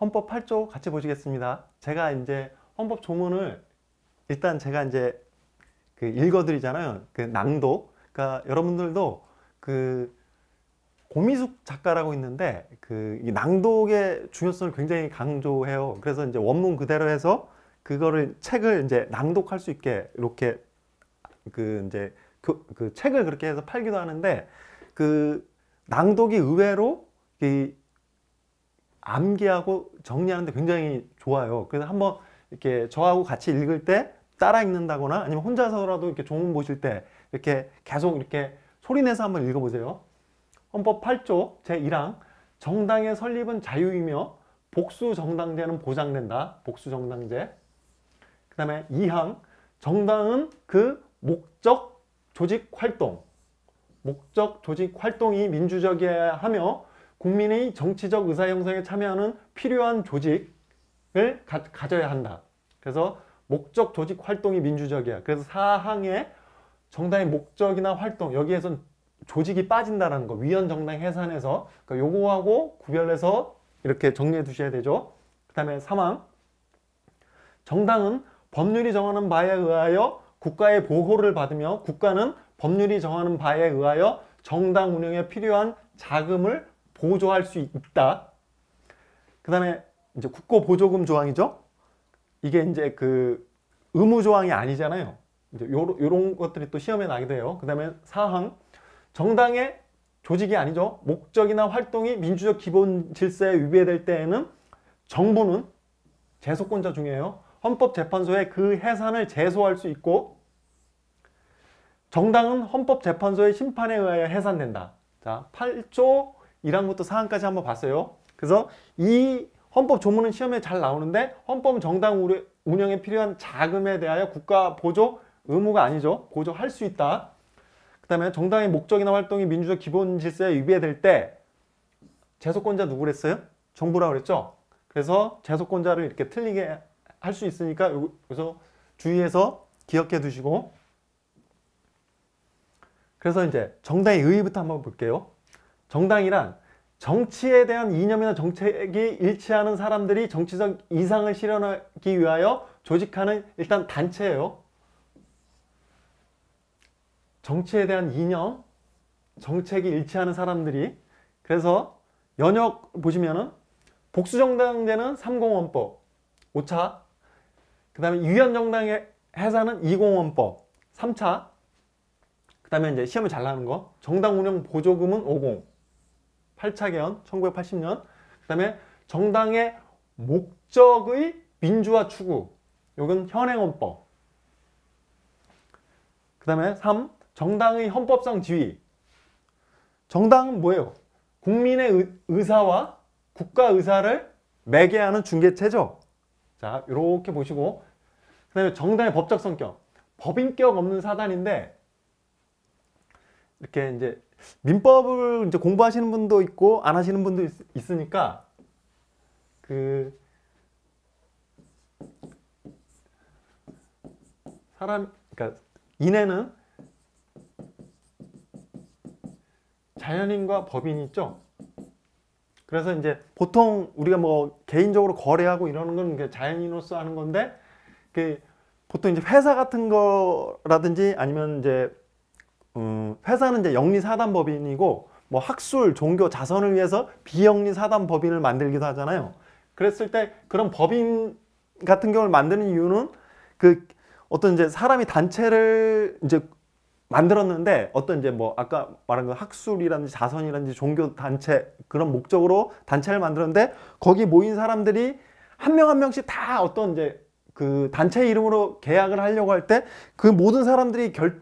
헌법 8조 같이 보시겠습니다. 제가 이제 헌법 조문을 일단 제가 이제 그 읽어드리잖아요. 그 낭독. 그러니까 여러분들도 그 고미숙 작가라고 있는데 그 낭독의 중요성을 굉장히 강조해요. 그래서 이제 원문 그대로 해서 그거를 책을 이제 낭독할 수 있게 이렇게 그 이제 그, 그 책을 그렇게 해서 팔기도 하는데 그 낭독이 의외로 이 암기하고 정리하는데 굉장히 좋아요. 그래서 한번 이렇게 저하고 같이 읽을 때 따라 읽는다거나 아니면 혼자서라도 이렇게 조문 보실 때 이렇게 계속 이렇게 소리내서 한번 읽어보세요. 헌법 8조 제1항 정당의 설립은 자유이며 복수 정당제는 보장된다. 복수 정당제. 그 다음에 2항 정당은 그 목적 조직 활동 목적 조직 활동이 민주적이어야 하며 국민의 정치적 의사 형성에 참여하는 필요한 조직을 가, 져야 한다. 그래서 목적 조직 활동이 민주적이야. 그래서 사항에 정당의 목적이나 활동 여기에선 조직이 빠진다는 거. 위헌 정당 해산에서 그러니까 요거하고 구별해서 이렇게 정리해 두셔야 되죠. 그 다음에 3항 정당은 법률이 정하는 바에 의하여 국가의 보호를 받으며 국가는 법률이 정하는 바에 의하여 정당 운영에 필요한 자금을 보조할 수 있다. 그 다음에 이제 국고 보조금 조항이죠. 이게 이제 그 의무 조항이 아니잖아요. 이제 요런, 요런 것들이 또 시험에 나기도 해요. 그 다음에 사항 정당의 조직이 아니죠. 목적이나 활동이 민주적 기본 질서에 위배될 때에는 정부는 제소권자 중이에요. 헌법재판소에 그 해산을 제소할 수 있고 정당은 헌법재판소의 심판에 의하여 해산된다. 자, 8조 1항부터 4항까지 한번 봤어요. 그래서 이 헌법 조문은 시험에 잘 나오는데 헌법은 정당 운영에 필요한 자금에 대하여 국가 보조 의무가 아니죠. 보조할 수 있다. 그 다음에 정당의 목적이나 활동이 민주적 기본 질서에 위배될 때 제소권자 누구랬어요? 정부라고 그랬죠? 그래서 제소권자를 이렇게 틀리게 할 수 있으니까 여기서 주의해서 기억해 두시고 그래서 이제 정당의 의의부터 한번 볼게요. 정당이란 정치에 대한 이념이나 정책이 일치하는 사람들이 정치적 이상을 실현하기 위하여 조직하는 일단 단체예요. 정치에 대한 이념, 정책이 일치하는 사람들이. 그래서 연역 보시면은 복수정당제는 30원법 5차. 그 다음에 유연정당의 해산은 20원법 3차. 그 다음에 이제 시험에 잘 나는 거. 정당 운영 보조금은 50 8차 개헌 1980년. 그 다음에 정당의 목적의 민주화 추구. 요건 현행헌법. 그 다음에 3 정당의 헌법상 지위. 정당은 뭐예요? 국민의 의사와 국가 의사를 매개하는 중개체죠. 자 이렇게 보시고. 그 다음에 정당의 법적 성격. 법인격 없는 사단인데 이렇게 이제 민법을 이제 공부하시는 분도 있고 안 하시는 분도 있, 으니까 그 사람 그러니까 인해는 자연인과 법인이 있죠. 그래서 이제 보통 우리가 뭐 개인적으로 거래하고 이러는 건 자연인으로서 하는 건데 그 보통 이제 회사 같은 거라든지 아니면 이제 음, 회사는 이제 영리 사단법인이고 뭐 학술, 종교, 자선을 위해서 비영리 사단법인을 만들기도 하잖아요. 그랬을 때 그런 법인 같은 경우를 만드는 이유는 그 어떤 이제 사람이 단체를 이제 만들었는데 어떤 이제 뭐 아까 말한 그 학술이라든지 자선이라든지 종교 단체 그런 목적으로 단체를 만들었는데 거기 모인 사람들이 한 명한 명씩 다 어떤 이제 그 단체 이름으로 계약을 하려고 할 때 그 모든 사람들이 결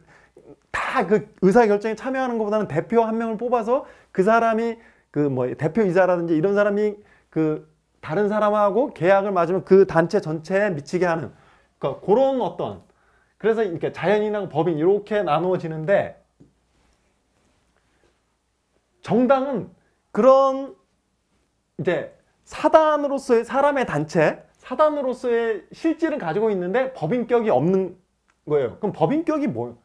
다 그 의사결정에 참여하는 것보다는 대표 한 명을 뽑아서 그 사람이 그 뭐 대표이사라든지 이런 사람이 그 다른 사람하고 계약을 맞으면 그 단체 전체에 미치게 하는 그러니까 그런 어떤 그래서 이렇게 자연인하고 법인 이렇게 나누어지는데 정당은 그런 이제 사단으로서의 사람의 단체 사단으로서의 실질은 가지고 있는데 법인격이 없는 거예요. 그럼 법인격이 뭐예요?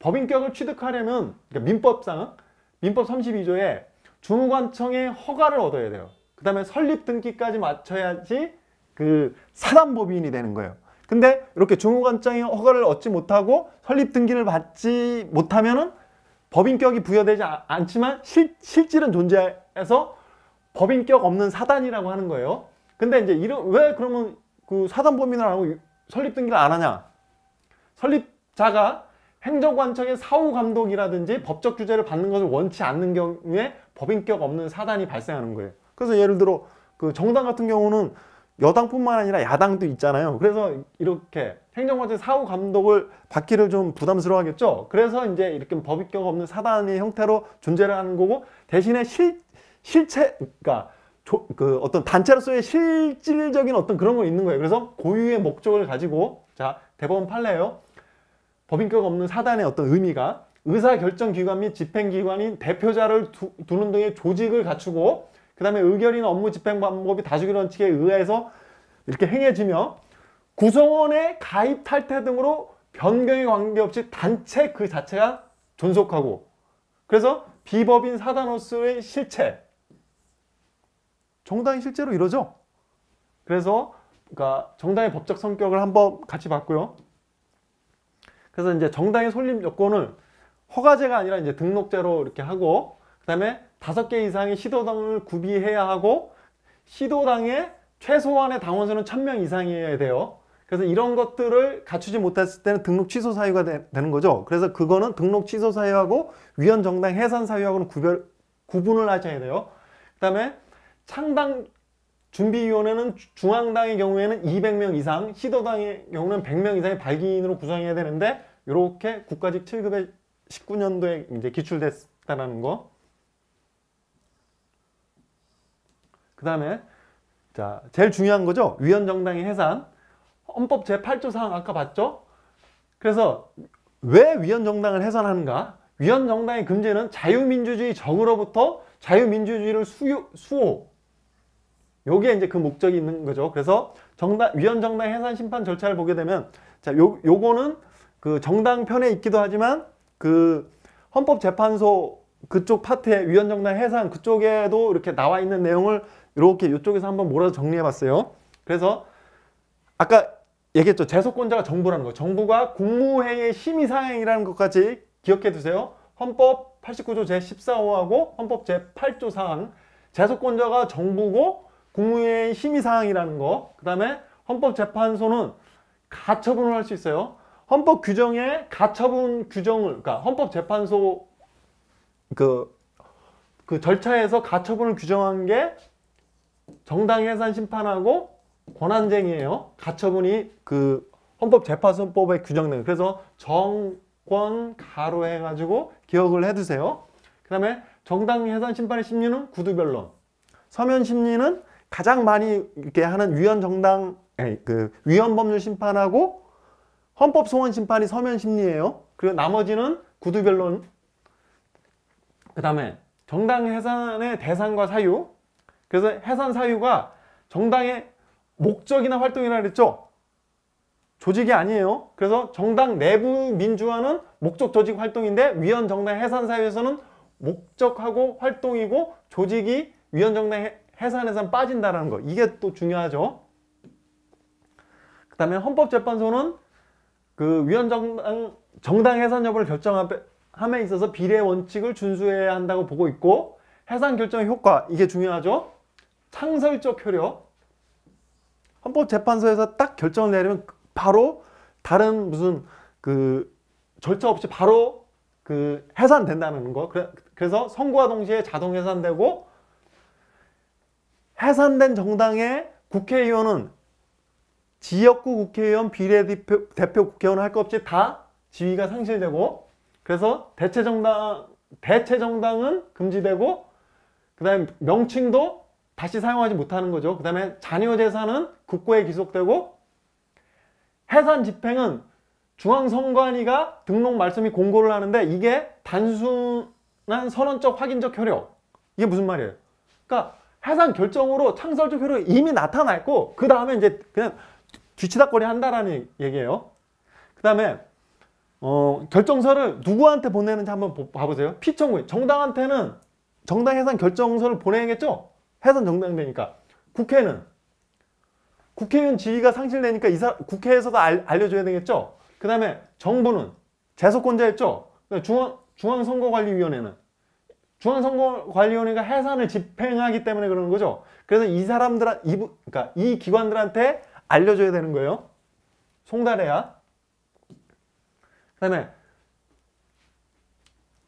법인격을 취득하려면 그러니까 민법상 민법 32조에 주무관청의 허가를 얻어야 돼요. 그 다음에 설립 등기까지 맞춰야지 그 사단법인이 되는 거예요. 근데 이렇게 중후관청이 허가를 얻지 못하고 설립 등기를 받지 못하면은 법인격이 부여되지 아- 않지만 실, 실질은 존재해서 법인격 없는 사단이라고 하는 거예요. 근데 이제 이런 왜 그러면 그 사단법인을 안 하고 설립 등기를 안 하냐? 설립자가 행정관청의 사후 감독이라든지 법적 규제를 받는 것을 원치 않는 경우에 법인격 없는 사단이 발생하는 거예요. 그래서 예를 들어 그 정당 같은 경우는 여당뿐만 아니라 야당도 있잖아요. 그래서 이렇게 행정관청 사후 감독을 받기를 좀 부담스러워하겠죠. 그래서 이제 이렇게 법인격 없는 사단의 형태로 존재를 하는 거고 대신에 실 실체 그러니까 조- 그 어떤 단체로서의 실질적인 어떤 그런 거 있는 거예요. 그래서 고유의 목적을 가지고 자 대법원 판례요. 법인격 없는 사단의 어떤 의미가 의사결정기관 및 집행기관인 대표자를 두, 두는 등의 조직을 갖추고 그 다음에 의결이나 업무 집행 방법이 다수결 원칙에 의해서 이렇게 행해지며 구성원의 가입 탈퇴 등으로 변경에 관계없이 단체 그 자체가 존속하고 그래서 비법인 사단으로서의 실체 정당이 실제로 이러죠. 그래서 그러니까 정당의 법적 성격을 한번 같이 봤고요. 그래서 이제 정당의 설립 요건을 허가제가 아니라 이제 등록제로 이렇게 하고 그 다음에 다섯 개 이상의 시도당을 구비해야 하고 시도당의 최소한의 당원수는 천 명 이상이어야 돼요. 그래서 이런 것들을 갖추지 못했을 때는 등록 취소 사유가 되, 는 거죠. 그래서 그거는 등록 취소 사유하고 위헌 정당 해산 사유하고는 구별 구분을 하셔야 돼요. 그다음에 창당 준비위원회는 중앙당의 경우에는 200명 이상, 시도당의 경우는 100명 이상의 발기인으로 구성해야 되는데 이렇게 국가직 7급에 19년도에 이제 기출됐다라는 거. 그 다음에 자 제일 중요한 거죠. 위헌 정당의 해산. 헌법 제8조 사항 아까 봤죠? 그래서 왜 위헌 정당을 해산하는가? 위헌 정당의 금지는 자유민주주의 적으로부터 자유민주주의를 수요, 수호. 요게 이제 그 목적이 있는 거죠. 그래서 정당, 위헌 정당 해산 심판 절차를 보게 되면 자, 요, 요거는 그 정당 편에 있기도 하지만 그 헌법재판소 그쪽 파트에 위헌 정당 해산 그쪽에도 이렇게 나와 있는 내용을 이렇게 이쪽에서 한번 몰아서 정리해 봤어요. 그래서 아까 얘기했죠. 재소권자가 정부라는 거. 정부가 국무회의의 심의 사항이라는 것까지 기억해 두세요. 헌법 89조 제14호하고 헌법 제8조 사항. 재소권자가 정부고 국무회의 심의 사항이라는 거. 그 다음에 헌법재판소는 가처분을 할 수 있어요. 헌법 규정에 가처분 규정을 그러니까 헌법재판소 그, 그 절차에서 가처분을 규정한 게 정당 해산 심판하고 권한쟁이에요. 가처분이 그 헌법재판소법에 규정된. 그래서 정권 가로 해가지고 기억을 해두세요. 그 다음에 정당 해산 심판의 심리는 구두변론. 서면 심리는 가장 많이 이렇게 하는 위헌 정당, 아니, 그 위헌 법률 심판하고 헌법 소원 심판이 서면 심리예요. 그리고 나머지는 구두 변론. 그 다음에 정당 해산의 대상과 사유. 그래서 해산 사유가 정당의 목적이나 활동이라 그랬죠. 조직이 아니에요. 그래서 정당 내부 민주화는 목적 조직 활동인데 위헌 정당 해산 사유에서는 목적하고 활동이고 조직이 위헌 정당 해- 해산에선 빠진다는 거. 이게 또 중요하죠. 그 다음에 헌법재판소는 그 위헌 정당, 해산 여부를 결정함에 있어서 비례 원칙을 준수해야 한다고 보고 있고 해산 결정의 효과 이게 중요하죠. 창설적 효력 헌법재판소에서 딱 결정을 내리면 바로 다른 무슨 그 절차 없이 바로 그 해산된다는 거. 그래, 그래서 선고와 동시에 자동 해산되고 해산된 정당의 국회의원은 지역구 국회의원, 비례대표 대표 국회의원 할 것 없이 다 지위가 상실되고 그래서 대체 정당 대체 정당은 금지되고 그다음에 명칭도 다시 사용하지 못하는 거죠. 그다음에 자녀 재산은 국고에 기속되고 해산 집행은 중앙선관위가 등록 말씀이 공고를 하는데 이게 단순한 선언적 확인적 효력 이게 무슨 말이에요? 그러니까 해산 결정으로 창설적 효력이 이미 나타나 있고 그 다음에 이제 그냥 뒤치다거리 한다라는 얘기예요. 그 다음에 어, 결정서를 누구한테 보내는지 한번 보- 봐보세요. 피청구인 정당한테는 정당 해산 결정서를 보내겠죠. 해선 정당되니까 국회는 국회의원 지위가 상실되니까 이사 국회에서도 알, 알려줘야 되겠죠. 그 다음에 정부는 재소권자였죠. 중앙 중앙선거관리위원회는 중앙선거관리위원회가 해산을 집행하기 때문에 그러는 거죠. 그래서 이 사람들 이 그러니까 이 기관들한테 알려줘야 되는 거예요. 송달해야. 그 다음에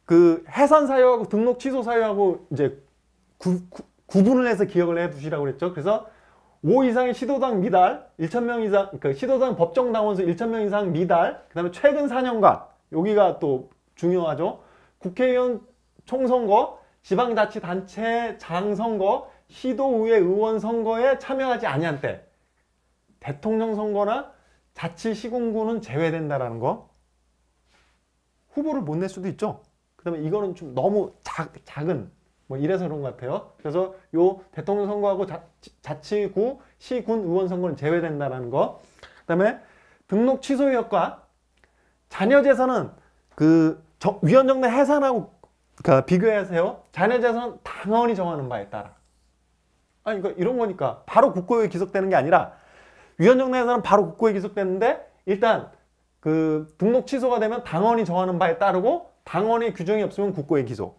그 해산 사유하고 등록 취소 사유하고 이제 구, 구, 분을 해서 기억을 해 두시라고 그랬죠. 그래서 5 이상의 시도당 미달, 1,000명 이상, 그 시도당 법정당원수 1,000명 이상 미달, 그 다음에 최근 4년간, 여기가 또 중요하죠. 국회의원 총선거, 지방자치단체 장선거, 시도의회 의원 선거에 참여하지 아니한 때, 대통령 선거나 자치시군구는 제외된다라는 거. 후보를 못 낼 수도 있죠. 그 다음에 이거는 좀 너무 작, 작은 뭐 이래서 그런 것 같아요. 그래서 요 대통령 선거하고 자, 자치구, 시군 의원 선거는 제외된다라는 거. 그 다음에 등록 취소 효과 자녀 재산은 그 정, 위원 정당 해산하고 그러니까 비교하세요. 자녀 재산은 당원이 정하는 바에 따라. 아니 그러니까 이런 거니까 바로 국고에 기속되는 게 아니라 해산은 바로 국고에 기속되는데 일단 그 등록 취소가 되면 당원이 정하는 바에 따르고 당원의 규정이 없으면 국고에 기소.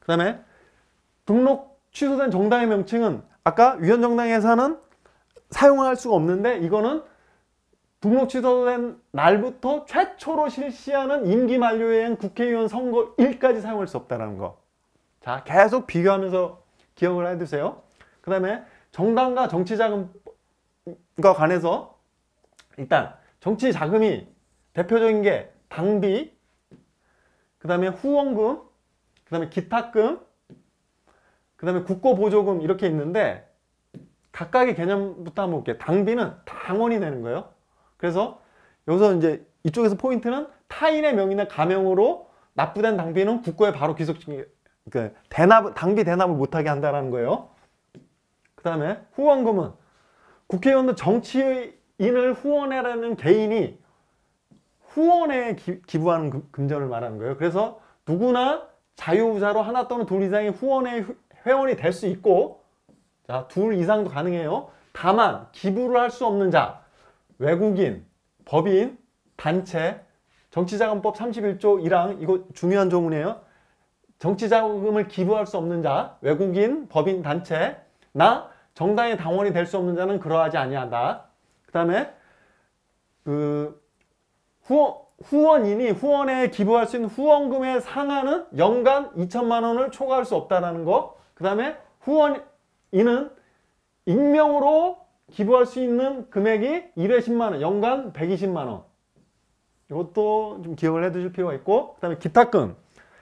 그 다음에 등록 취소된 정당의 명칭은 아까 위원정당에서는 사용할 수가 없는데 이거는 등록 취소된 날부터 최초로 실시하는 임기 만료에한 국회의원 선거일까지 사용할 수 없다는 거. 자, 계속 비교하면서 기억을 해두세요. 그 다음에 정당과 정치자금과 관해서 일단 정치자금이 대표적인 게 당비, 그 다음에 후원금, 그 다음에 기타금, 그 다음에 국고보조금 이렇게 있는데 각각의 개념부터 한번 볼게요. 당비는 당원이 내는 거예요. 그래서 여기서 이제 이쪽에서 포인트는 타인의 명의나 가명으로 납부된 당비는 국고에 바로 기속시키 그 대납 당비 대납을 못하게 한다는 거예요. 그 다음에 후원금은 국회의원도 정치인을 후원해라는 개인이 후원에 기, 부하는 금전을 말하는 거예요. 그래서 누구나 자유자로 하나 또는 둘 이상의 후원에 회원이 될 수 있고 자, 둘 이상도 가능해요. 다만 기부를 할 수 없는 자, 외국인, 법인, 단체, 정치자금법 31조 1항 이거 중요한 조문이에요. 정치자금을 기부할 수 없는 자, 외국인, 법인, 단체, 나 정당의 당원이 될 수 없는 자는 그러하지 아니한다. 그 다음에 그 후원, 후원인이 후원에 기부할 수 있는 후원금의 상한은 연간 2천만 원을 초과할 수 없다는 거. 그 다음에 후원인은 익명으로 기부할 수 있는 금액이 1회 10만 원, 연간 120만 원. 이것도 좀 기억을 해 두실 필요가 있고 그 다음에 기타금.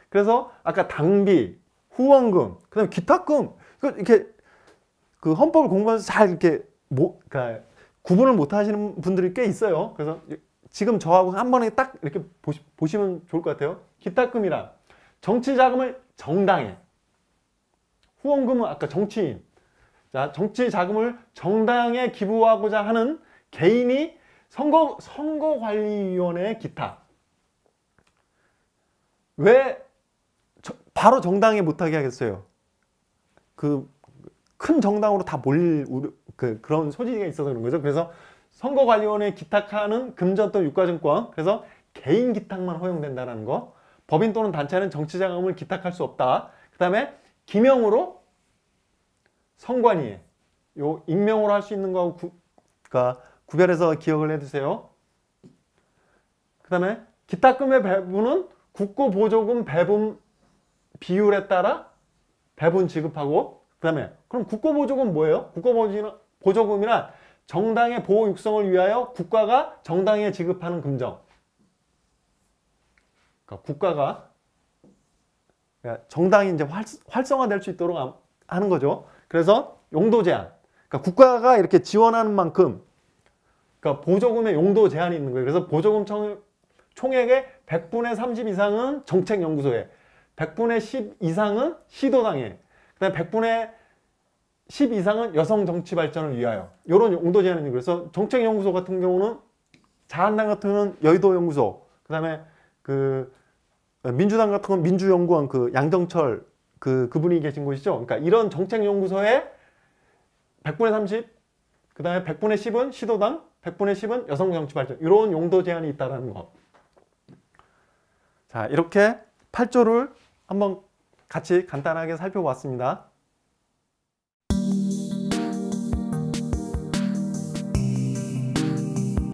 그래서 아까 당비, 후원금, 그 다음에 기타금. 이렇게 그 헌법을 공부하면서 잘 이렇게 뭐, 그러니까 구분을 못 하시는 분들이 꽤 있어요. 그래서 지금 저하고 한 번에 딱 이렇게 보시, 보시면 좋을 것 같아요. 기타금이란 정치 자금을 정당에 후원금은 아까 정치인. 자, 정치 자금을 정당에 기부하고자 하는 개인이 선거, 선거관리위원회 기타. 왜 저, 바로 정당에 못하게 하겠어요? 그 큰 정당으로 다 몰릴 그, 그런 소지가 있어서 그런 거죠. 그래서 선거관리위원회 기탁하는 금전 또 유가증권 그래서 개인 기탁만 허용된다는 거. 법인 또는 단체는 정치자금을 기탁할 수 없다. 그 다음에 기명으로 성관이 요 익명으로 할 수 있는 거하고 구, 그러니까 구별해서 기억을 해두세요. 그 다음에 기타금의 배분은 국고보조금 배분 비율에 따라 배분 지급하고 그 다음에 그럼 국고보조금 뭐예요? 국고보조금이란 정당의 보호 육성을 위하여 국가가 정당에 지급하는 금정. 그러니까 국가가 그러니까 정당이 이제 활, 성화될 수 있도록 하는 거죠. 그래서 용도 제한. 그러니까 국가가 이렇게 지원하는 만큼 그러니까 보조금의 용도 제한이 있는 거예요. 그래서 보조금 총, 총액의 100분의 30 이상은 정책연구소에 100분의 10 이상은 시도당에 그다음에 100분의 10 이상은 여성 정치 발전을 위하여 이런 용도 제한이 있는 거예요. 그래서 정책연구소 같은 경우는 자한당 같은 경우는 여의도 연구소 그다음에 그 민주당 같은 건 민주연구원 그 양정철 그 그분이 계신 곳이죠. 그러니까 이런 정책 연구소에 100분의 30, 그 다음에 100분의 10은 시도당, 100분의 10은 여성 정치 발전 이런 용도 제한이 있다라는 거. 자, 이렇게 8조를 한번 같이 간단하게 살펴봤습니다.